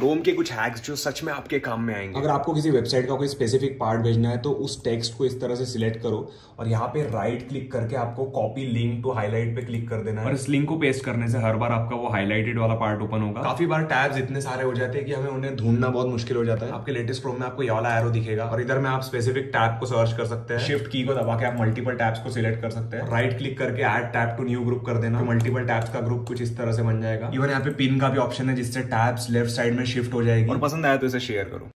Chrome के कुछ hacks जो सच में आपके काम में आएँगे। अगर आपको किसी वेबसाइट का कोई स्पेसिफिक पार्ट भेजना है तो उस टेक्स्ट को इस तरह से सिलेक्ट करो और यहाँ पे राइट क्लिक करके आपको कॉपी लिंक टू हाईलाइट पे क्लिक कर देना है। और इस लिंक को पेस्ट करने से हर बार आपका वो हाईलाइटेड वाला पार्ट ओपन होगा। काफ़ी बार टैब्स इतने सारे हो जाते हैं कि हमें उन्हें ढूंढना बहुत मुश्किल हो जाता है। आपके लेटेस्ट क्रोम में आपको ये वाला एरो दिखेगा और इधर में आप स्पेसिफिक टैब को सर्च कर सकते हैं। शिफ्ट की को दबा के आप मल्टीपल टैब्स को सिलेक्ट कर सकते हैं। राइट क्लिक करके add tab to new group कर देना। मल्टीपल टैब्स का ग्रुप कुछ इस तरह से बन जाएगा। इवन यहाँ पे पिन का भी ऑप्शन है जिससे टैब्स लेफ़्ट साइड में शिफ्ट हो जाएगी। और पसंद आया तो इसे शेयर करो।